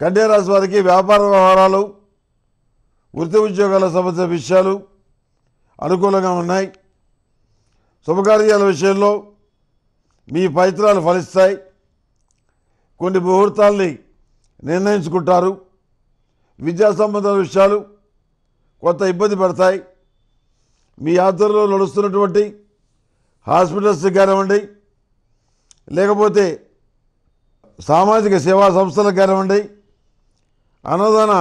కన్యా వారికి వ్యాపార వ్యవహారాలు వృత్తి ఉద్యోగాల సంబంధించిన విషయాలు అనుకూలంగా ఉన్నాయి. శుభకార్యాల విషయంలో మీ పవిత్రాలు ఫలిస్తాయి. కొన్ని ముహూర్తాల్ని నిర్ణయించుకుంటారు. విద్యా సంబంధాల విషయాలు కొంత ఇబ్బంది పడతాయి. మీ ఆధ్వర్యంలో నడుస్తున్నటువంటి హాస్పిటల్స్ కానివ్వండి లేకపోతే సామాజిక సేవా సంస్థలకు కానివ్వండి అన్నదాన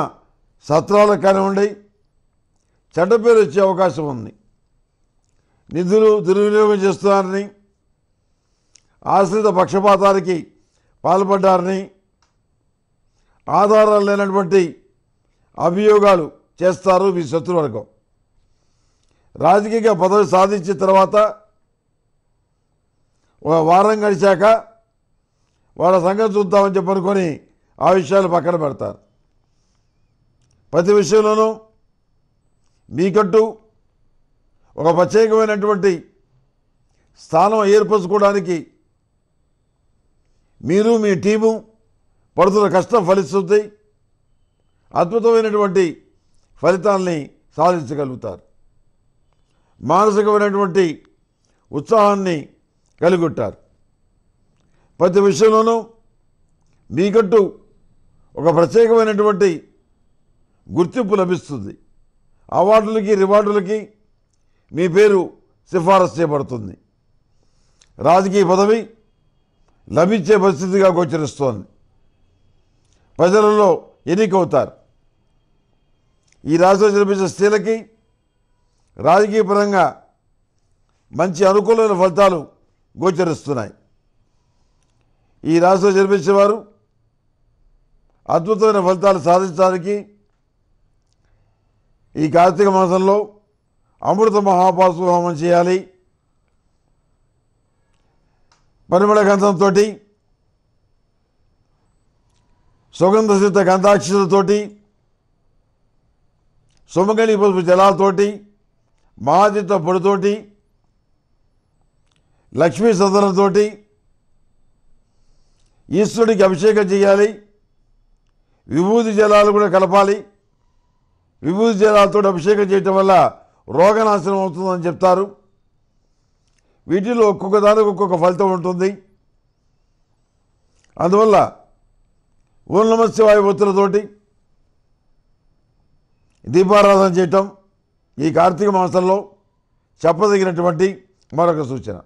సత్రాలకు కానివ్వండి చెడ్డ పేరు వచ్చే అవకాశం ఉంది. నిధులు దుర్వినియోగం చేస్తున్నారని ఆశ్రిత పక్షపాతానికి పాల్పడ్డారని ఆధారాలు లేనటువంటి అభియోగాలు చేస్తారు మీ శత్రువర్గం రాజకీయ పదవి సాధించిన తర్వాత ఒక వారం గడిచాక వాళ్ళ సంగతి చూద్దామని చెప్పనుకొని ఆ విషయాలు పక్కన పెడతారు. ప్రతి విషయంలోనూ మీకంటూ ఒక ప్రత్యేకమైనటువంటి స్థానం ఏర్పరచుకోవడానికి మీరు మీ టీము పడుతున్న కష్టం ఫలిస్తుంది. అద్భుతమైనటువంటి ఫలితాల్ని సాధించగలుగుతారు. మానసికమైనటువంటి ఉత్సాహాన్ని కలిగొట్టారు. ప్రతి విషయంలోనూ మీకంటూ ఒక ప్రత్యేకమైనటువంటి గుర్తింపు లభిస్తుంది. అవార్డులకి రివార్డులకి మీ పేరు సిఫారసు చేయబడుతుంది. రాజకీయ పదవి లభించే పరిస్థితిగా గోచరిస్తోంది. ప్రజలలో ఎన్నికవుతారు. ఈ రాశిలో జన్మించిన స్త్రీలకి రాజకీయ పరంగా మంచి అనుకూలమైన ఫలితాలు గోచరిస్తున్నాయి. ఈ రాశిలో జన్మించిన వారు అద్భుతమైన ఫలితాలు సాధించడానికి ఈ కార్తీక మాసంలో అమృత మహాపాసు హోమం చేయాలి. పరిమళ గంధంతో సుగంధ సిద్ధ గంధాక్షతతోటి సుమగళి పసుపు జలాలతోటి మహాచిత్త పొడితోటి లక్ష్మీ సదనంతోటి ఈశ్వరుడికి అభిషేకం చేయాలి. విభూతి జలాలు కూడా కలపాలి. విభూతి జలాలతో అభిషేకం చేయటం వల్ల రోగనాశనం అవుతుందని చెప్తారు. వీటిలో ఒక్కొక్క దానికి ఒక్కొక్క ఫలితం ఉంటుంది. అందువల్ల ఓం నమ ఒత్తులతోటి దీపారాధన చేయటం ఈ కార్తీక మాసంలో చెప్పదగినటువంటి మరొక సూచన.